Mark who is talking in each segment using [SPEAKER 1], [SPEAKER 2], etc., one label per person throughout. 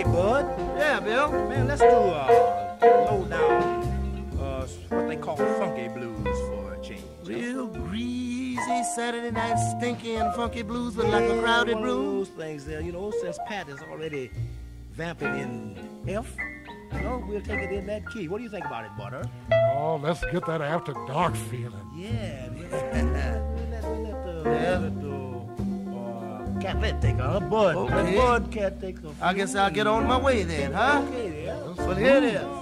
[SPEAKER 1] Hey, Bud.
[SPEAKER 2] Yeah, Bill.
[SPEAKER 1] Man, let's do a low down, uh, what they call funky blues for a change.
[SPEAKER 2] Real greasy Saturday night stinky and funky blues with like a crowded
[SPEAKER 1] one
[SPEAKER 2] room.
[SPEAKER 1] Of those things there, you know, since Pat is already vamping in F, you know, we'll take it in that key. What do you think about it, Butter?
[SPEAKER 3] Oh, let's get that after dark feeling.
[SPEAKER 1] Yeah, yeah. Catlet take her, Bud.
[SPEAKER 2] Okay.
[SPEAKER 1] Bud cat take.
[SPEAKER 2] I guess I'll get on my way then, huh?
[SPEAKER 1] Okay, yeah.
[SPEAKER 2] Well, here it is.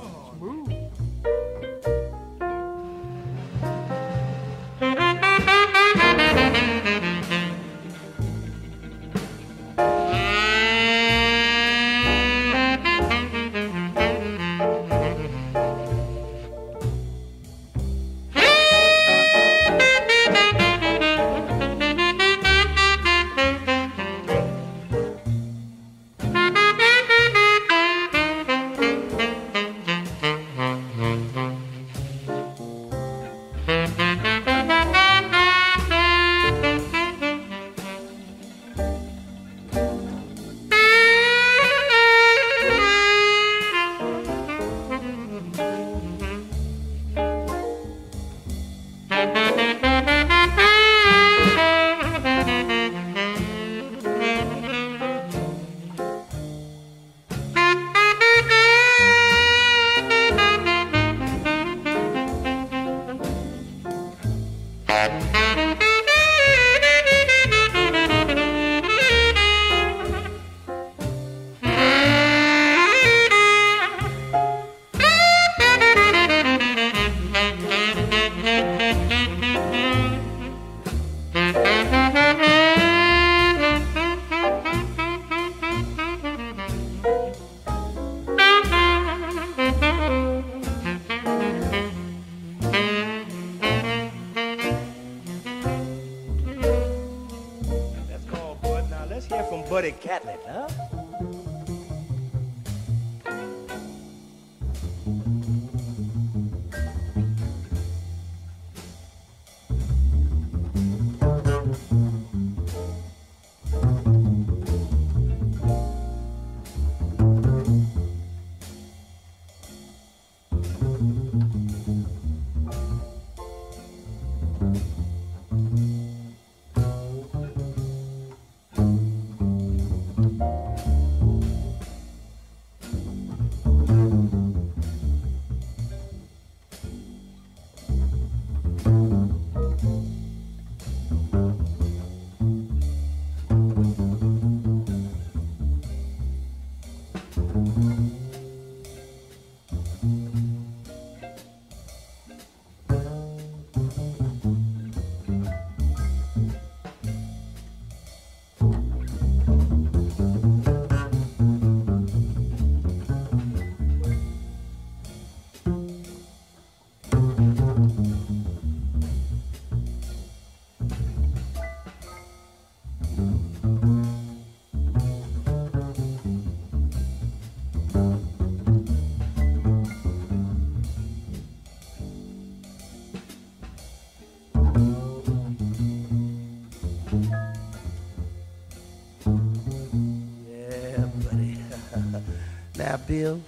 [SPEAKER 2] Bill,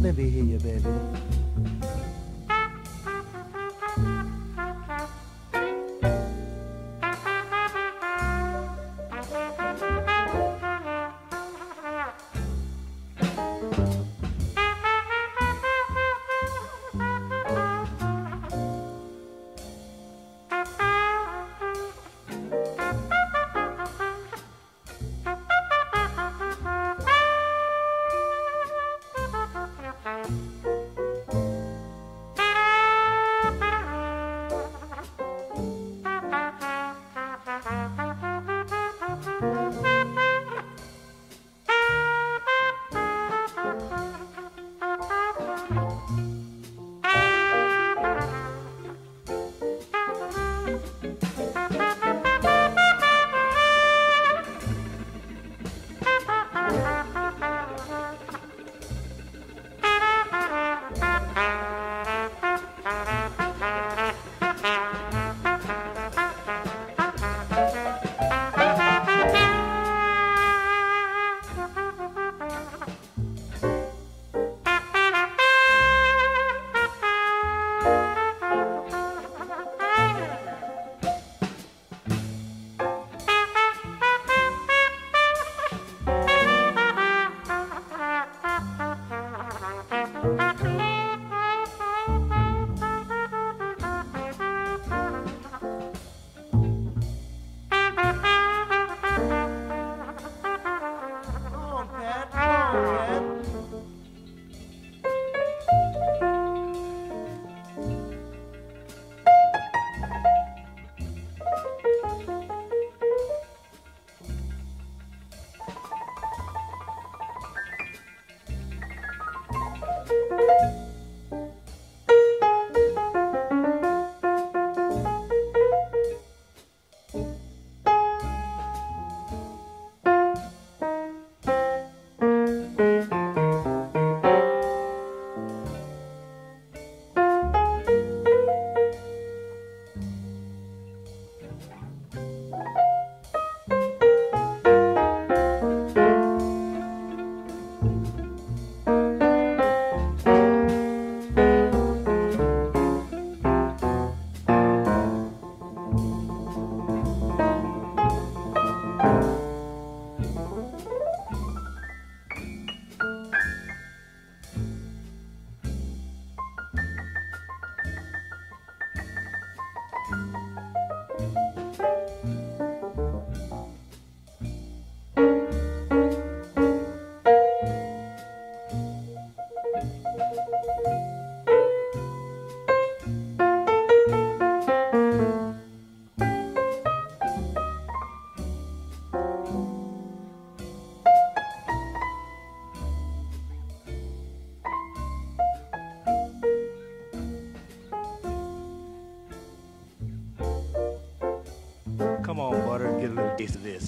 [SPEAKER 2] let me hear you, baby.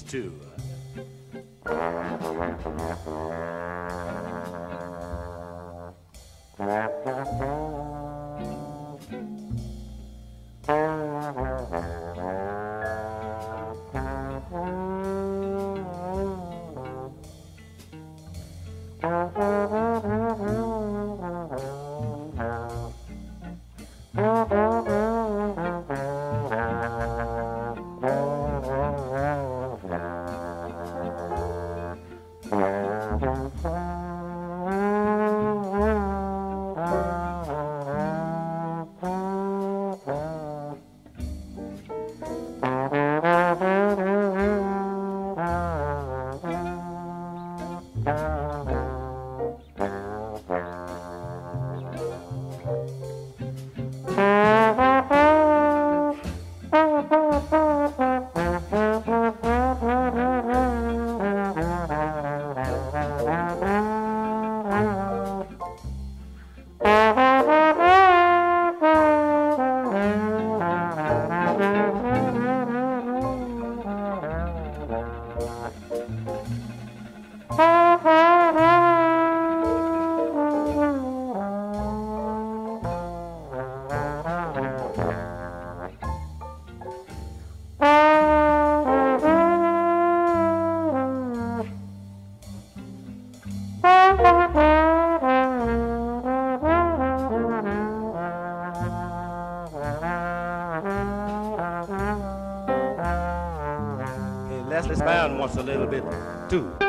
[SPEAKER 1] Too. And Leslie Spound wants a little bit too.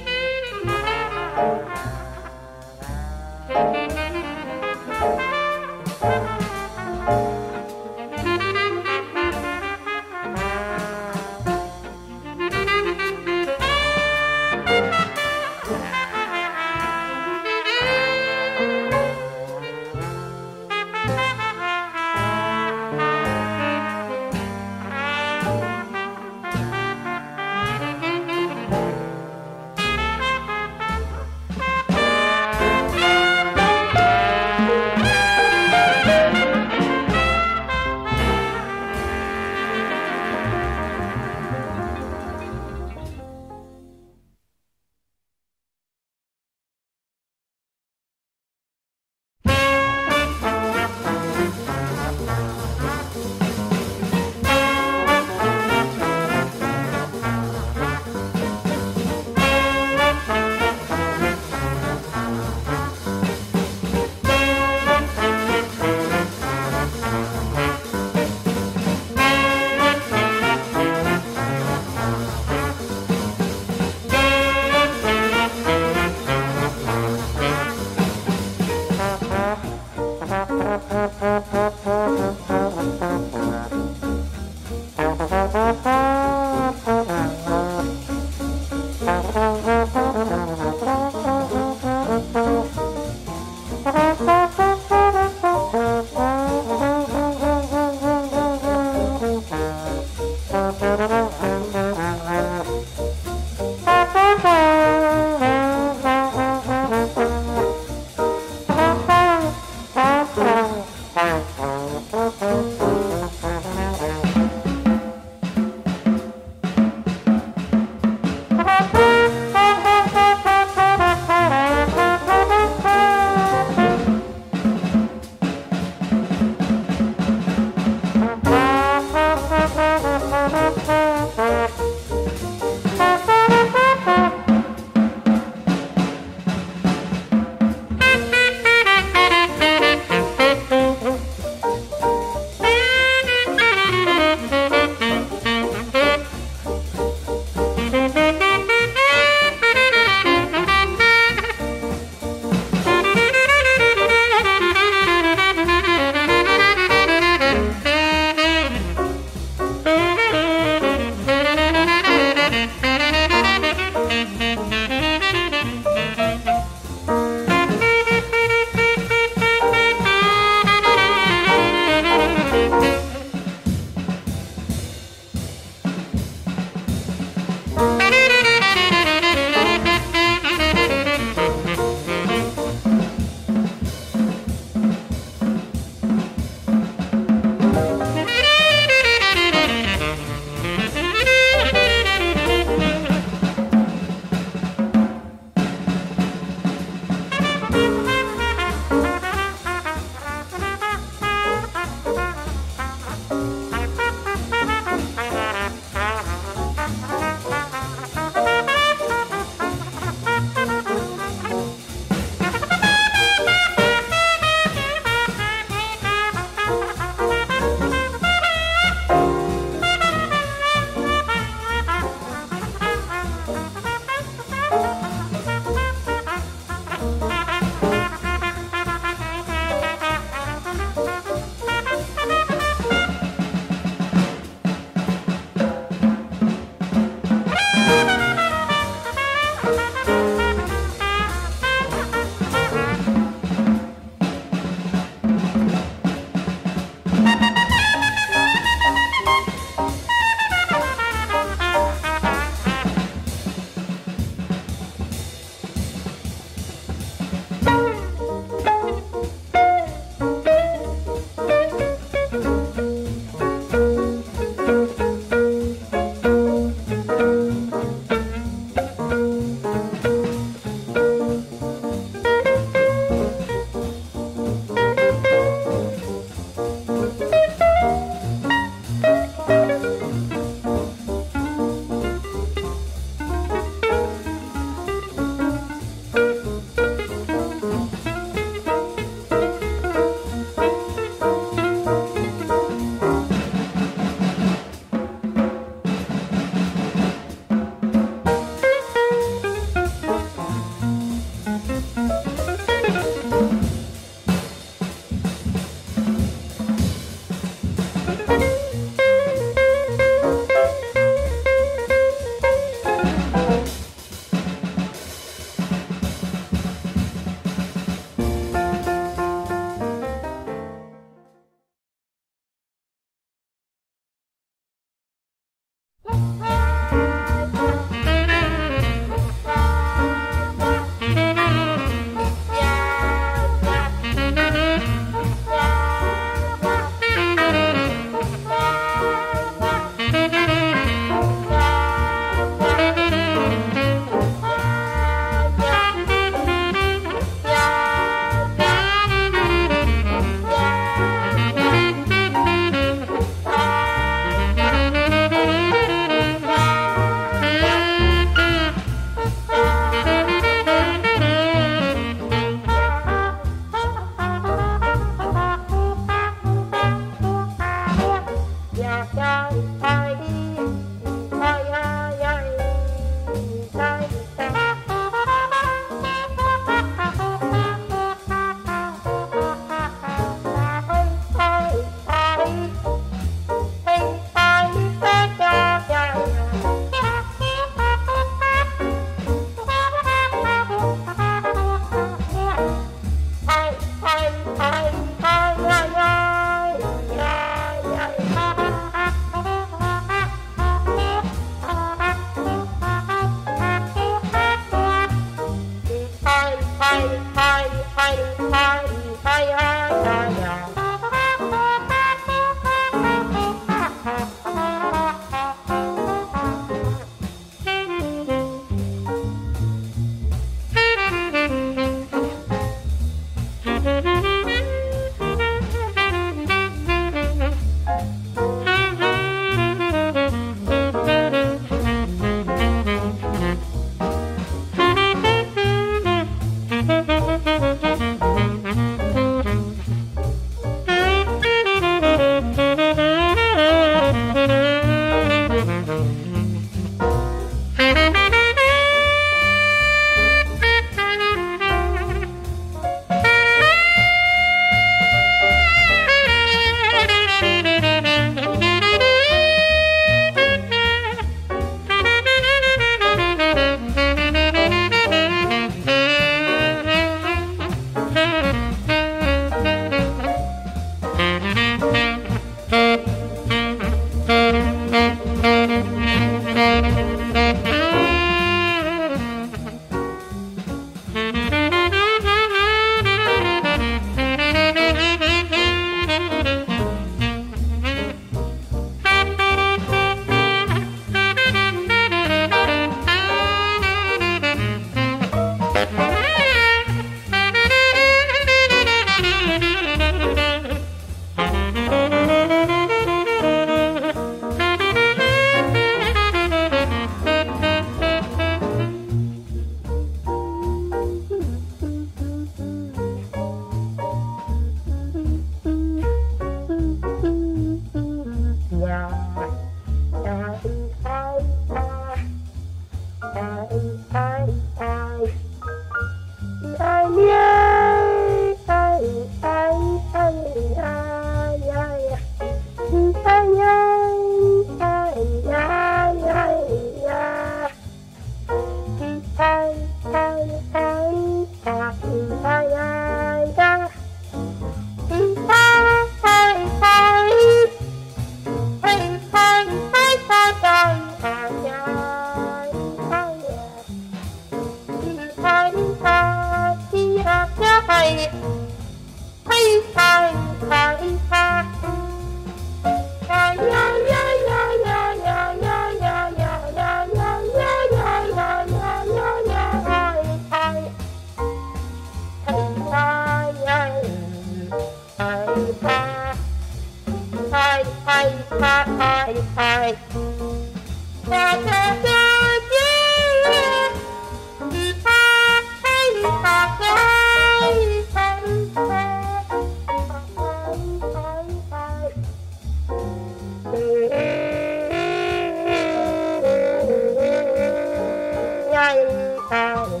[SPEAKER 1] tay tao